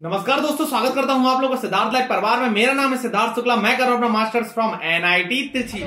नमस्कार दोस्तों, स्वागत करता हूँ आप लोगों का सिद्धार्थ लाइव परिवार में। मेरा नाम है सिद्धार्थ शुक्ला, मैं कर रहा हूँ अपना मास्टर्स फ्रॉम एनआईटी त्रिची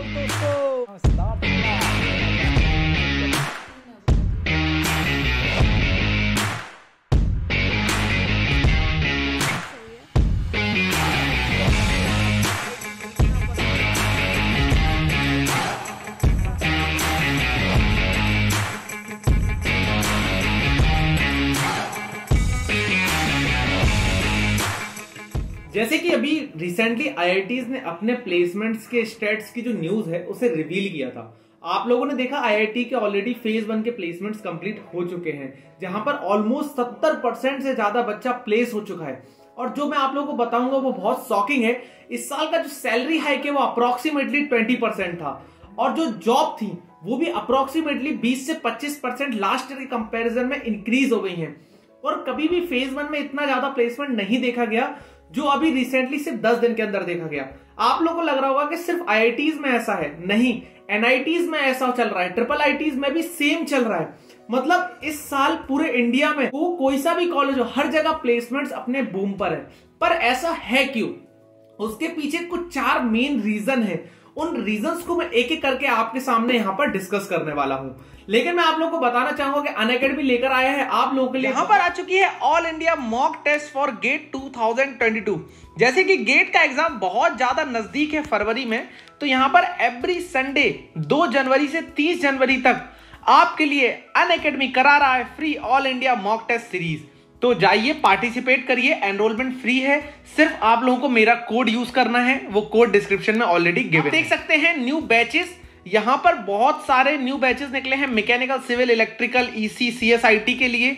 जैसे कि अभी रिसेंटली आईआईटीज ने अपने प्लेसमेंट्स के स्टेट्स की जो न्यूज़ है, उसे रिवील किया था। आप लोगों ने देखा आईआईटी के ऑलरेडी फ़ेज़ वन के प्लेसमेंट्स कंप्लीट हो चुके हैं, जहाँ पर ऑलमोस्ट सत्तर परसेंट से ज़्यादा बच्चा प्लेस हो चुका है। और जो मैं आप लोगों को बताऊँगा, वो बहुत शॉकिंग है। इस साल का जो सैलरी हाइक है, वो अप्रोक्सीमेटली ट्वेंटी परसेंट था। और जो जॉब थी, वो भी अप्रोक्सीमेटली 20 से 25 परसेंट लास्ट ईयर के कंपैरिजन में इंक्रीज हो गई हैं। और कभी भी फ़ेज़ वन में इतना ज़्यादा प्लेसमेंट नहीं देखा गया जो अभी रिसेंटली सिर्फ़ दस दिन के अंदर देखा गया। आप लोगों को लग रहा होगा कि सिर्फ़ आईआईटीज में ऐसा है। नहीं एनआईटीज में ऐसा चल रहा है। ट्रिपल आईटीज में भी सेम चल रहा है। मतलब इस साल पूरे इंडिया में वो कोई सा भी कॉलेज हो, हर जगह प्लेसमेंट्स अपने बूम पर है। पर ऐसा है क्यों? उसके पीछे कुछ चार मेन रीजन है। उन रीजंस को मैं एक एक करके आपके सामने यहाँ पर डिस्कस करने वाला हूँ। लेकिन मैं आप लोगों को बताना चाहूँगा कि अन अकेडमी लेकर आया है आप लोगों के लिए। यहाँ पर आ चुकी है all India mock test for GATE 2022 जैसे कि गेट का एग्ज़ाम बहुत ज़्यादा नज़दीक है फरवरी में तो यहाँ पर एवरी संडे 2 जनवरी से 30 जनवरी तक आपके लिए अन करा रहा है free all India mock test series तो जाइए पार्टिसिपेट करिए एनरोलमेंट फ्री है। सिर्फ़ आप लोगों को मेरा कोड यूज़ करना है वो कोड डिस्क्रिप्शन में ऑलरेडी गिवन देख सकते हैं न्यू बैचेस यहाँ पर बहुत सारे न्यू बैचेस निकले हैं mechanical civil electrical EC CSIT के लिए।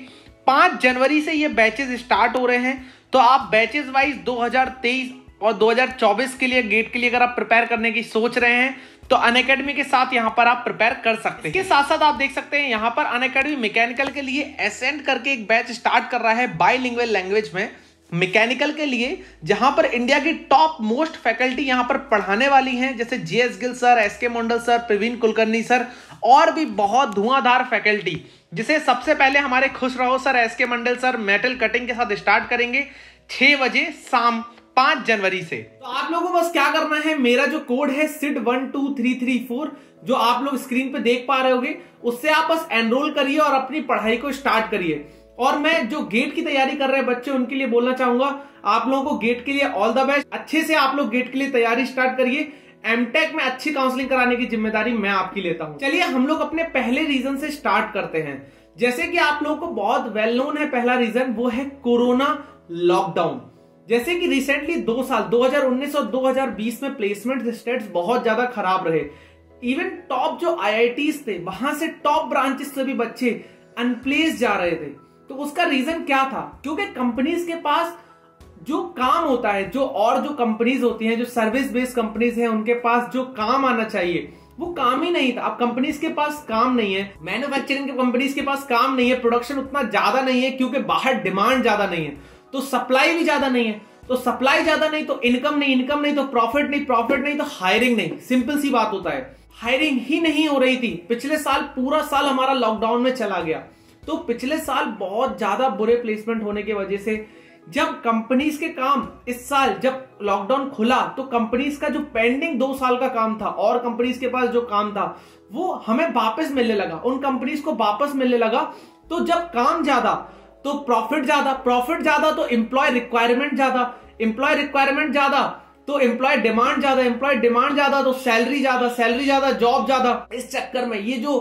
पाँच जनवरी से ये बैचेस स्टार्ट हो रहे हैं। तो आप बैचेस वाइज 2023 और 2024 के लिए गेट के लिए अगर आप प्रिपेयर करने की सोच रहे हैं तो अन के साथ यहाँ पर आप प्रिपेयर कर सकते हैं। साथ साथ आप देख सकते हैं, यहाँ पर अन मैकेनिकल के लिए एसेंट करके एक बैच स्टार्ट कर रहा है बाईलिंगुअल लैंग्वेज में। मैकेनिकल के लिए जहाँ पर इंडिया की टॉप मोस्ट फैकल्टी यहाँ पर पढ़ाने वाली हैं, जैसे GS Gill sir S K Mandal sir Praveen Kulkarni sir और भी बहुत धुआंधार फैकल्टी जिसे सबसे पहले हमारे खुश रहो sir S K Mandal sir metal cutting के साथ स्टार्ट करेंगे छह बजे शाम। पाँच जनवरी से। तो आप लोगों को बस क्या करना है, मेरा जो कोड है SID one two three three four, जो आप लोग स्क्रीन पे देख पा रहे होगे, उससे आप बस एनरोल करिए और अपनी पढ़ाई को स्टार्ट करिए। और मैं जो गेट की तैयारी कर रहे बच्चे, उनके लिए बोलना चाहूँगा, आप लोगों को गेट के लिए ऑल द बेस्ट। अच्छे से आप लोग गेट के लिए तैयारी स्टार्ट करिए। एमटेक में अच्छी काउंसलिंग कराने की ज़िम्मेदारी मैं आपकी लेता हूँ। चलिए, हम लोग अपने पहले रीजन से स्टार्ट करते हैं। जैसे कि आप लोगों को बहुत वेल नोन है पहला रीजन वो है कोरोना लॉकडाउन जैसे कि रिसेंटली दो साल 2019 और 2020 में प्लेसमेंट स्टेट्स बहुत ज़्यादा खराब रहे। इवन टॉप जो आईआईटीज थे, वहाँ से टॉप ब्रांचेस से भी बच्चे अनप्लेस जा रहे थे। तो उसका रीजन क्या था? क्योंकि कंपनीज़ के पास जो काम होता है, जो और जो कंपनीज़ होती हैं, जो सर्विस बेस्ड कंपनीज़ हैं, उनके पास जो काम आना चाहिए, वो काम ही नहीं था। अब कंपनीज़ के पास काम नहीं है मैन्युफैक्चरिंग कंपनीज़ के पास काम नहीं है प्रोडक्शन उतना ज़्यादा नहीं है, क्योंकि बाहर डिमांड ज़्यादा नहीं है। तो सप्लाई भी ज़्यादा नहीं है। तो सप्लाई ज़्यादा नहीं तो इनकम नहीं इनकम नहीं तो प्रॉफिट नहीं प्रॉफिट नहीं तो हायरिंग नहीं। सिंपल सी बात होता है। हायरिंग ही नहीं हो रही थी। पिछले साल, पूरा साल हमारा लॉकडाउन में चला गया। तो पिछले साल बहुत ज़्यादा बुरे प्लेसमेंट होने की वजह से जब कंपनीज़ के काम इस साल जब लॉकडाउन खुला तो कंपनीज़ का जो पेंडिंग दो साल का काम था, और कंपनीज़ के पास जो काम था, वो हमें वापस मिलने लगा। उन कंपनीज़ को वापस मिलने लगा। तो जब काम ज़्यादा तो प्रॉफिट ज़्यादा प्रॉफिट ज़्यादा तो इंप्लॉय रिक्वायरमेंट ज़्यादा एम्प्लॉय रिक्वायरमेंट ज़्यादा तो एम्प्लॉय डिमांड ज़्यादा एम्प्लॉय डिमांड ज़्यादा तो सैलरी ज़्यादा सैलरी ज़्यादा जॉब ज़्यादा। इस चक्कर में ये जो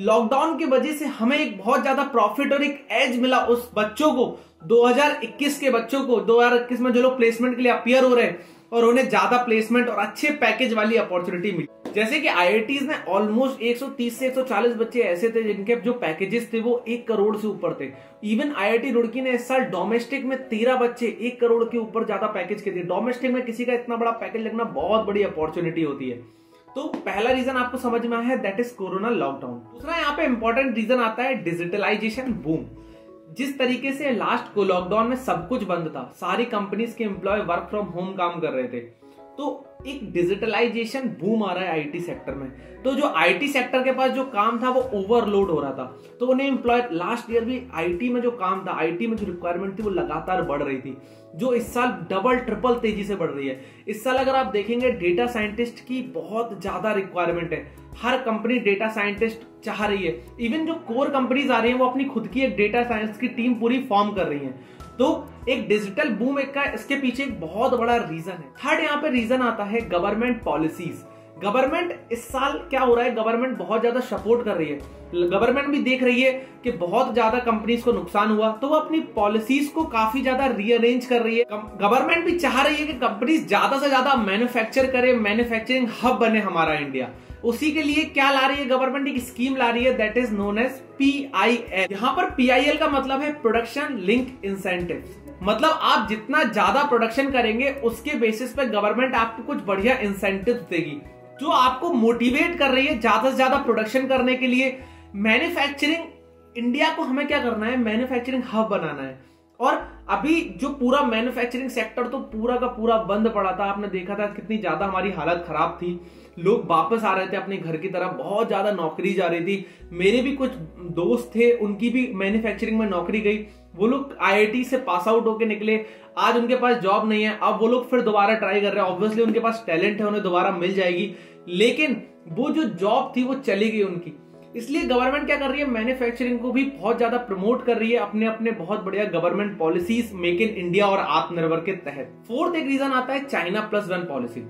लॉकडाउन की वजह से हमें एक बहुत ज़्यादा प्रॉफिट और एक एज मिला उस बच्चों को 2021 के बच्चों को 2021 में जो लोग प्लेसमेंट के लिए अपियर हो रहे हैं और उन्हें ज़्यादा प्लेसमेंट और अच्छे पैकेज वाली अपॉर्चुनिटी मिली। जैसे कि आईआईटीज में ऑलमोस्ट 130 से 140 बच्चे ऐसे थे जिनके जो पैकेजेस थे वो एक करोड़ से ऊपर थे। इवन आईआईटी रुड़की ने इस साल डोमेस्टिक में तेरह बच्चे एक करोड़ के ऊपर ज़्यादा पैकेज के दिए डोमेस्टिक में किसी का इतना बड़ा पैकेज लगना बहुत बड़ी अपॉर्चुनिटी होती है। तो पहला रीजन आपको समझ में आया है दैट इज़ कोरोना लॉकडाउन दूसरा यहाँ पे इंपॉर्टेंट रीजन आता है डिजिटलाइजेशन बूम जिस तरीके से लास्ट को लॉकडाउन में सब कुछ बंद था, सारी कंपनीज़ के एम्प्लॉय वर्क फ्रॉम होम काम कर रहे थे। तो एक डिजिटलाइजेशन बूम आ रहा है आईटी सेक्टर में। तो जो आईटी सेक्टर के पास जो काम था, वो ओवरलोड हो रहा था। तो उन्हें एम्प्लॉय लास्ट ईयर भी आईटी में जो काम था आईटी में जो रिक्वायरमेंट थी, वो लगातार बढ़ रही थी। जो इस साल डबल ट्रिपल तेज़ी से बढ़ रही है। इस साल अगर आप देखेंगे डेटा साइंटिस्ट की बहुत ज़्यादा रिक्वायरमेंट है। हर कंपनी डेटा साइंटिस्ट चाह रही है। इवन जो कोर कंपनीज़ आ रही है, वो अपनी खुद की एक डेटा साइंस की टीम पूरी फॉर्म कर रही है। तो एक डिजिटल बूम एक का, इसके पीछे एक बहुत बड़ा रीजन है। थर्ड यहाँ पे रीजन आता है गवर्नमेंट पॉलिसीज़ गवर्नमेंट इस साल क्या हो रहा है? गवर्नमेंट बहुत ज़्यादा सपोर्ट कर रही है। गवर्नमेंट भी देख रही है कि बहुत ज़्यादा कंपनीज़ को नुकसान हुआ तो वो अपनी पॉलिसीज़ को काफ़ी ज़्यादा रीअरेंज कर रही है। गवर्नमेंट भी चाह रही है कि कंपनीज़ ज़्यादा से ज़्यादा मैन्युफैक्चर करे मैन्युफैक्चरिंग हब बने हमारा इंडिया उसी के लिए क्या ला रही है? गवर्नमेंट एक स्कीम ला रही है that is known as P I L यहाँ पर पी आई एल का मतलब है प्रोडक्शन लिंक इंसेंटिव मतलब आप जितना ज़्यादा प्रोडक्शन करेंगे, उसके बेसिस पे गवर्नमेंट आपको कुछ बढ़िया इंसेंटिव देगी। जो आपको मोटिवेट कर रही है ज़्यादा से ज़्यादा प्रोडक्शन करने के लिए मैन्युफैक्चरिंग इंडिया को हमें क्या करना है? मैन्युफैक्चरिंग हब बनाना है। अभी जो पूरा मैन्युफैक्चरिंग सेक्टर तो पूरा का पूरा बंद पड़ा था। आपने देखा था कितनी ज़्यादा हमारी हालत खराब थी। लोग वापस आ रहे थे अपने घर की तरफ़। बहुत ज़्यादा नौकरी जा रही थी। मेरे भी कुछ दोस्त थे, उनकी भी मैन्युफैक्चरिंग में नौकरी गई। वो लोग आईआईटी से पास आउट होके निकले। आज उनके पास जॉब नहीं है। अब वो लोग फिर दोबारा ट्राई कर रहे हैं। ऑब्वियसली उनके पास टैलेंट है, उन्हें दोबारा मिल जाएगी। लेकिन वो जो जॉब थी, वो चली गई उनकी। इसलिए गवर्नमेंट क्या कर रही है? मैन्युफैक्चरिंग को भी बहुत ज़्यादा प्रमोट कर रही है अपने अपने बहुत बढ़िया government policies make in India और आत्मनिर्भर के तहत। फोर्थ एक रीजन आता है China plus one policy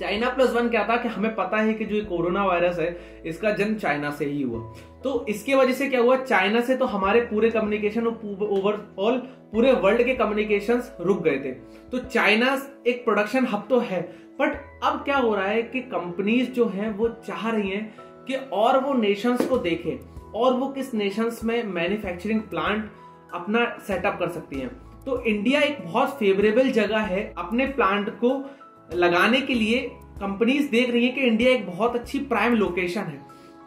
China plus one क्या था कि हमें पता है कि जो कोरोना वायरस है, इसका जन्म चाइना से ही हुआ। तो इसके वजह से क्या हुआ? चाइना से तो हमारे पूरे कम्युनिकेशन ओवरऑल पूरे वर्ल्ड के कम्युनिकेशन रुक गए थे। तो चाइना एक प्रोडक्शन हब तो है बट अब क्या हो रहा है कि कंपनीज़ जो हैं, वो चाह रही हैं कि और वो नेशंस को देखें, और वो किस नेशंस में मैन्युफैक्चरिंग प्लांट अपना सेटअप कर सकती हैं। तो इंडिया एक बहुत फेवरेबल जगह है अपने प्लांट को लगाने के लिए। कंपनीज़ देख रही है कि इंडिया एक बहुत अच्छी प्राइम लोकेशन है।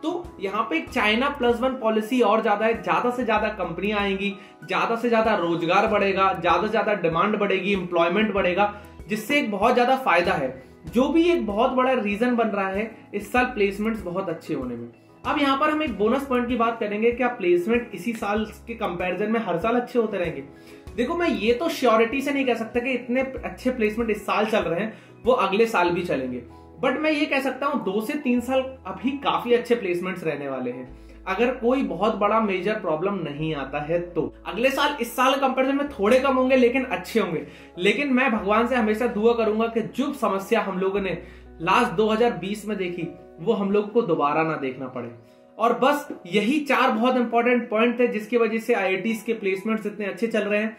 तो यहाँ पे एक चाइना प्लस वन पॉलिसी और ज़्यादा है। ज़्यादा से ज़्यादा कंपनियाँ आएँगी, ज़्यादा से ज़्यादा रोज़गार बढ़ेगा, ज़्यादा से ज़्यादा डिमांड बढ़ेगी इंप्लॉयमेंट बढ़ेगा, जिससे एक बहुत ज़्यादा फ़ायदा है। जो भी एक बहुत बड़ा रीजन बन रहा है, इस साल प्लेसमेंट्स बहुत अच्छे होने में। अब यहाँ पर हम एक बोनस पॉइंट की बात करेंगे क्या प्लेसमेंट इसी साल के कंपैरिजन में हर साल अच्छे होते रहेंगे। देखो, मैं ये तो श्योरिटी से नहीं कह सकता कि इतने अच्छे प्लेसमेंट इस साल चल रहे हैं, वो अगले साल भी चलेंगे। बट मैं ये कह सकता हूँ, दो से तीन साल अभी काफ़ी अच्छे प्लेसमेंट्स रहने वाले हैं। अगर कोई बहुत बड़ा मेजर प्रॉब्लम नहीं आता है तो। अगले साल, इस साल कंपेरिजन में थोड़े कम होंगे, लेकिन अच्छे होंगे। लेकिन मैं भगवान से हमेशा दुआ करूँगा कि जो समस्या हम लोगों ने लास्ट 2020 में देखी, वो हम लोग को दोबारा ना देखना पड़े। और बस यही चार बहुत इंपॉर्टेंट पॉइंट थे, जिसकी वजह से आई के प्लेसमेंट इतने अच्छे चल रहे हैं।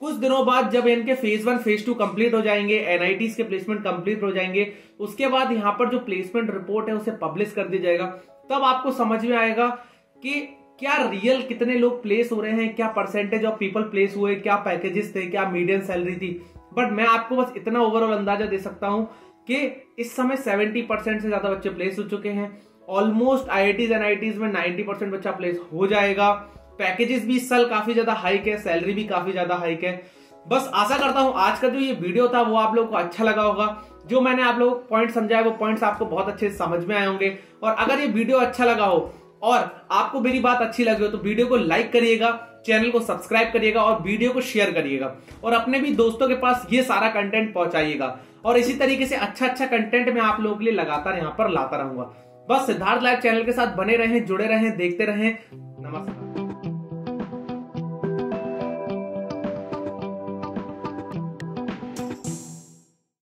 कुछ दिनों बाद जब इनके phase one phase two complete हो जाएँगे एनआईटी के प्लेसमेंट कंप्लीट हो जाएँगे, उसके बाद यहाँ पर जो प्लेसमेंट रिपोर्ट है, उसे पब्लिश कर दिया जाएगा। तब आपको समझ में आएगा कि क्या रियल कितने लोग प्लेस हो रहे हैं, क्या परसेंटेज ऑफ़ पीपल प्लेस हुए, क्या पैकेजेस थे, क्या मीडियम सैलरी थी। बट मैं आपको बस इतना ओवरऑल अंदाज़ा दे सकता हूँ कि इस समय 70 परसेंट से ज़्यादा बच्चे प्लेस हो चुके हैं। ऑलमोस्ट आई आई में 90 परसेंट बच्चा प्लेस हो जाएगा। पैकेजेस भी इस साल काफ़ी ज़्यादा हाइक है सैलरी भी काफ़ी ज़्यादा हाइक है। बस आशा करता हूँ आज का जो ये वीडियो था, वो आप लोगों को अच्छा लगा होगा। जो मैंने आप लोगों को पॉइंट समझाया, वो पॉइंट्स आपको बहुत अच्छे समझ में आए होंगे। और अगर ये वीडियो अच्छा लगा हो और आपको मेरी बात अच्छी लगी हो तो वीडियो को लाइक करिएगा चैनल को सब्सक्राइब करिएगा और वीडियो को शेयर करिएगा। और अपने भी दोस्तों के पास ये सारा कंटेंट पहुंचाइएगा। और इसी तरीके से अच्छा अच्छा कंटेंट मैं आप लोगों के लिए लगातार यहाँ पर लाता रहूँगा। बस सिद्धार्थ लाइव चैनल के साथ बने रहें, जुड़े रहें, देखते रहें। नमस्कार।